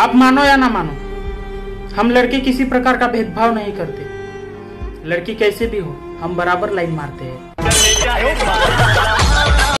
आप मानो या ना मानो, हम लड़के किसी प्रकार का भेदभाव नहीं करते। लड़की कैसे भी हो, हम बराबर लाइन मारते हैं।